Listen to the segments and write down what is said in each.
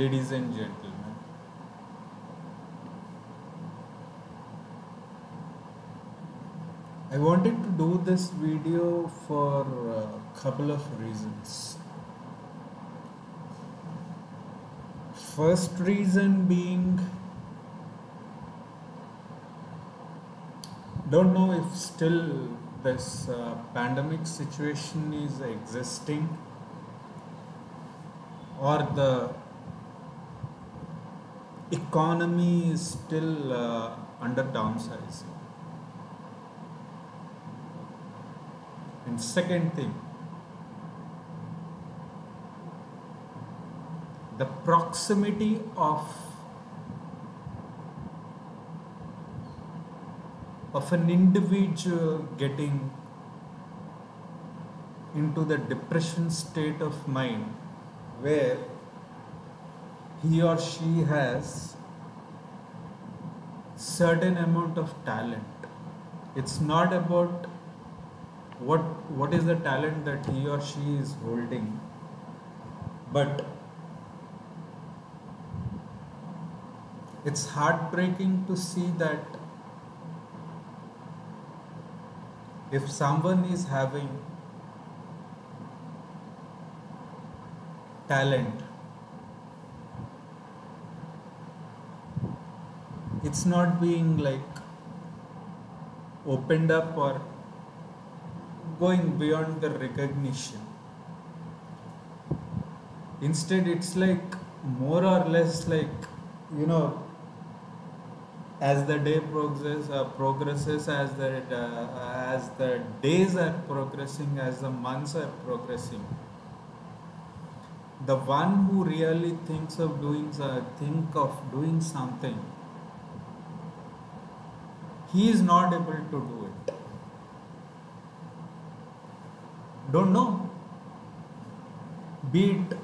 ladies and gentlemen. I wanted to do this video for a couple of reasons. First reason being don't know if still this uh, pandemic situation is existing or the economy is still uh, under downsizing. And second thing, the proximity of of an individual getting into the depression state of mind where he or she has certain amount of talent. It's not about what what is the talent that he or she is holding but it's heartbreaking to see that if someone is having talent it's not being like opened up or going beyond the recognition. Instead it's like more or less like you know as the day progresses, uh, progresses as the uh, as the days are progressing, as the months are progressing, the one who really thinks of doing uh, think of doing something, he is not able to do it. Don't know. Be it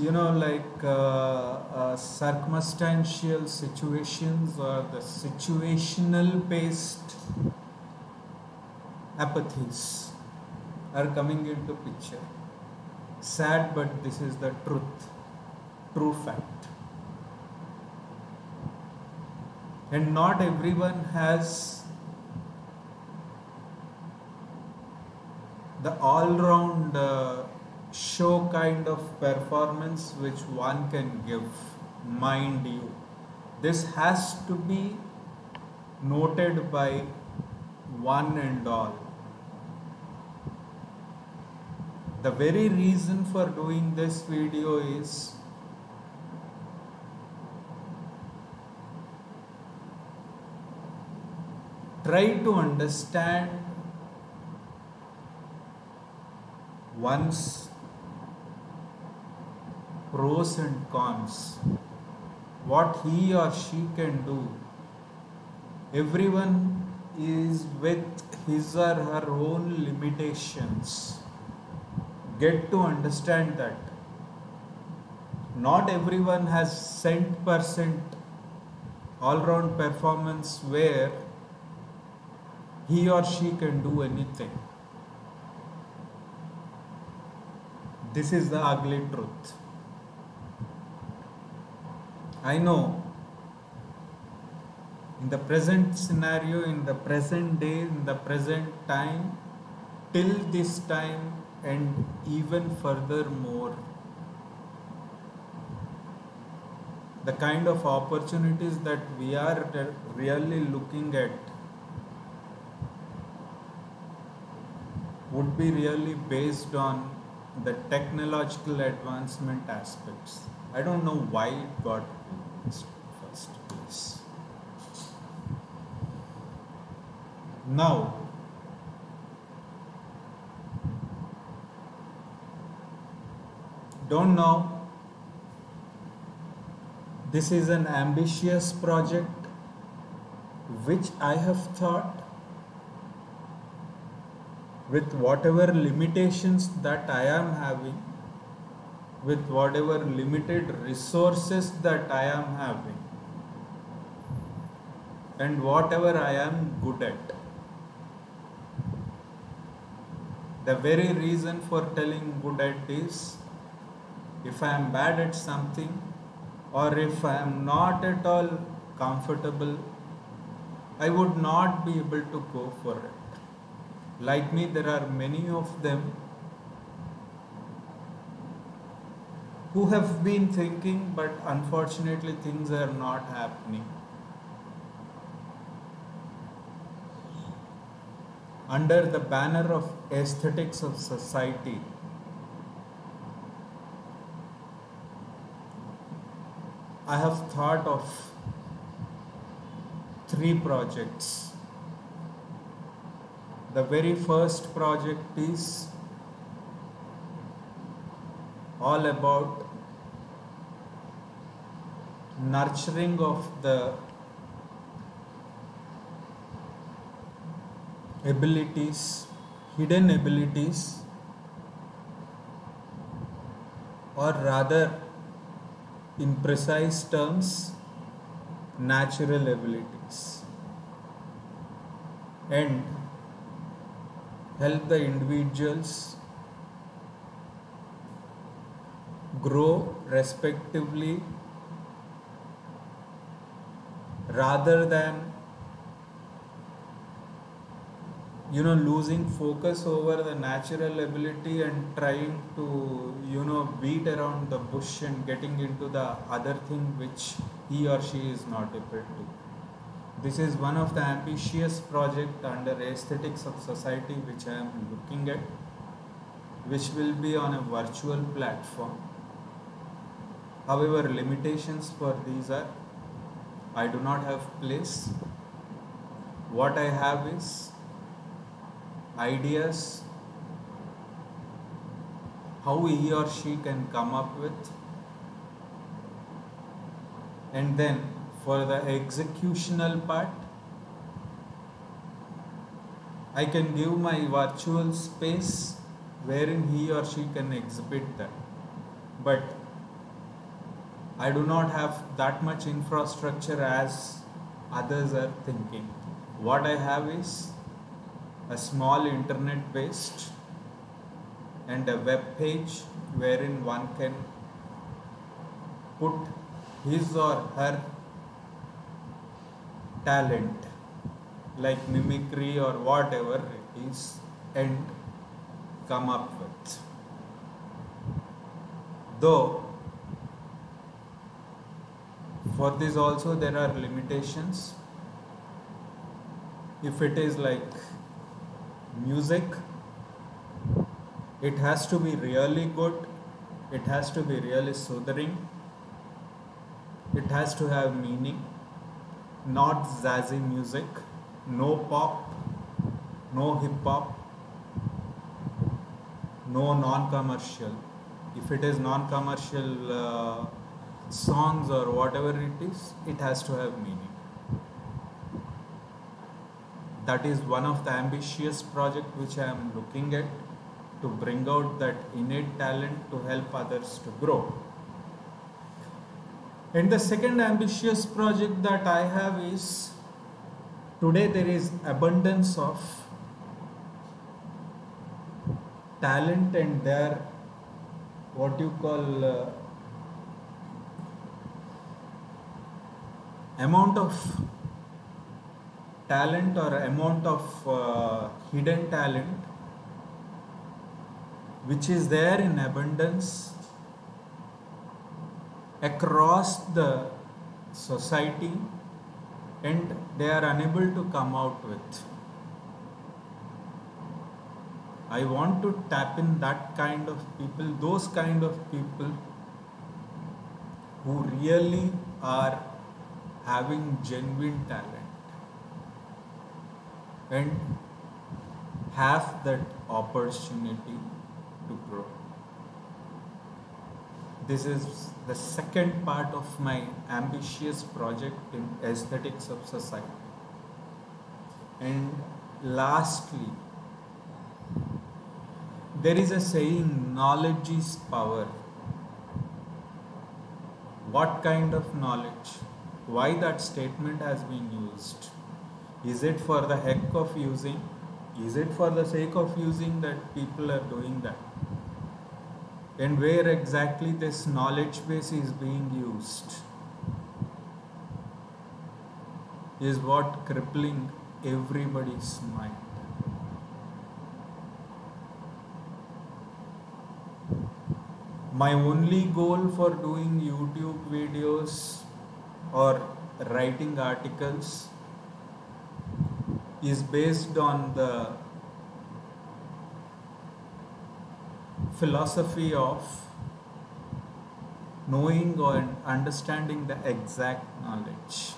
you know like uh, uh, circumstantial situations or the situational based apathies are coming into picture sad but this is the truth true fact and not everyone has the all round uh, show kind of performance which one can give. Mind you this has to be noted by one and all. The very reason for doing this video is try to understand one's pros and cons, what he or she can do. Everyone is with his or her own limitations. Get to understand that. Not everyone has cent percent all round performance where he or she can do anything. This is the ugly truth. I know in the present scenario, in the present day, in the present time, till this time, and even furthermore, the kind of opportunities that we are really looking at would be really based on the technological advancement aspects. I don't know why it got first place. Now, don't know this is an ambitious project which I have thought with whatever limitations that I am having with whatever limited resources that I am having and whatever I am good at. The very reason for telling good at is if I am bad at something, or if I am not at all comfortable, I would not be able to go for it. Like me, there are many of them who have been thinking, but unfortunately, things are not happening. Under the banner of aesthetics of society, I have thought of three projects. The very first project is all about nurturing of the abilities, hidden abilities, or rather, in precise terms, natural abilities, and help the individuals grow respectively rather than you know losing focus over the natural ability and trying to you know beat around the bush and getting into the other thing which he or she is not able to this is one of the ambitious project under aesthetics of society which i am looking at which will be on a virtual platform however limitations for these are I do not have place. What I have is ideas how he or she can come up with and then for the executional part I can give my virtual space wherein he or she can exhibit that but I do not have that much infrastructure as others are thinking. What I have is a small internet based and a web page wherein one can put his or her talent like mimicry or whatever it is and come up with. Though for this also there are limitations if it is like music it has to be really good it has to be really soothing it has to have meaning not zazzy music no pop no hip hop no non commercial if it is non commercial uh, songs or whatever it is, it has to have meaning. That is one of the ambitious project which I am looking at to bring out that innate talent to help others to grow. And the second ambitious project that I have is today there is abundance of talent and there what you call uh, amount of talent or amount of uh, hidden talent which is there in abundance across the society and they are unable to come out with. I want to tap in that kind of people, those kind of people who really are having genuine talent and have that opportunity to grow. This is the second part of my ambitious project in aesthetics of society. And lastly, there is a saying knowledge is power. What kind of knowledge? why that statement has been used. Is it for the heck of using? Is it for the sake of using that people are doing that? and where exactly this knowledge base is being used is what crippling everybody's mind. My only goal for doing YouTube videos or writing articles is based on the philosophy of knowing or understanding the exact knowledge.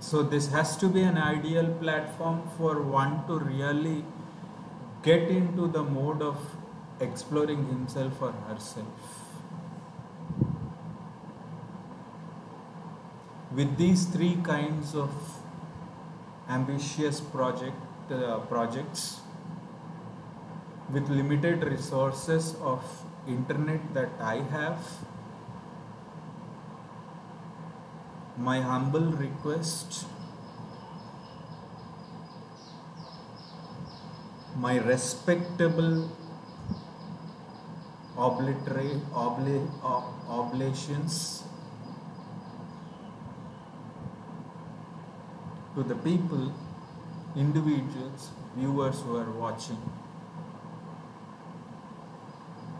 So, this has to be an ideal platform for one to really get into the mode of exploring himself or herself. With these three kinds of ambitious project uh, projects with limited resources of internet that I have. My humble request my respectable obliterate obli, ob, oblations to the people individuals viewers who are watching.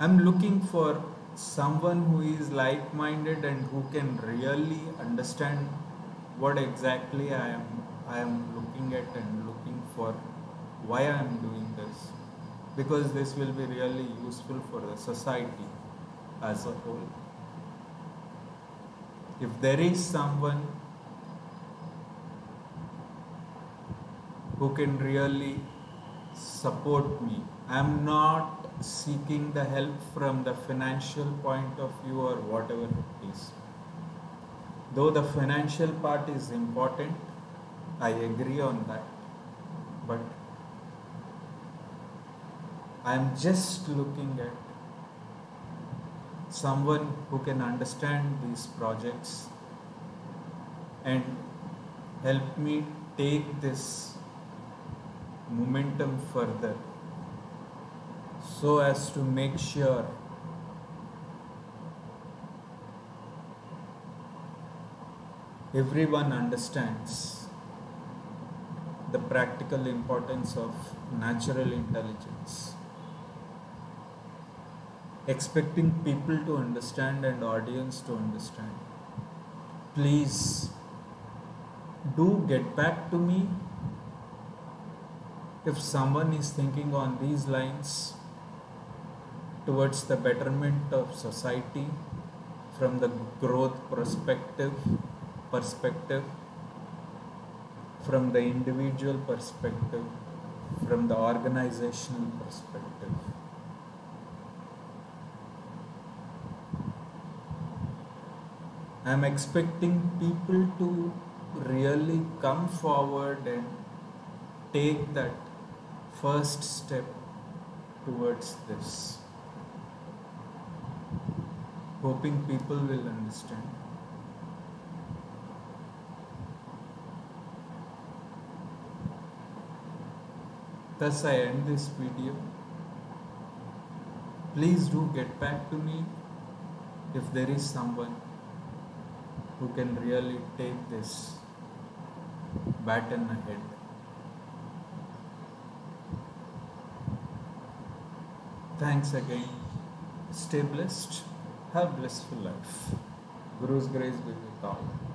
I'm looking for someone who is like minded and who can really understand what exactly I am I am looking at and looking for why I am doing this. Because this will be really useful for the society as a whole. If there is someone who can really support me I am not seeking the help from the financial point of view or whatever it is. Though the financial part is important, I agree on that. But I am just looking at someone who can understand these projects and help me take this momentum further so as to make sure everyone understands the practical importance of natural intelligence. Expecting people to understand and audience to understand. Please do get back to me if someone is thinking on these lines towards the betterment of society from the growth perspective perspective from the individual perspective from the organizational perspective. I am expecting people to really come forward and take that first step towards this hoping people will understand. Thus, I end this video. Please do get back to me if there is someone who can really take this baton ahead. Thanks again. Stay blessed. Have blissful life. Guru's grace be with all.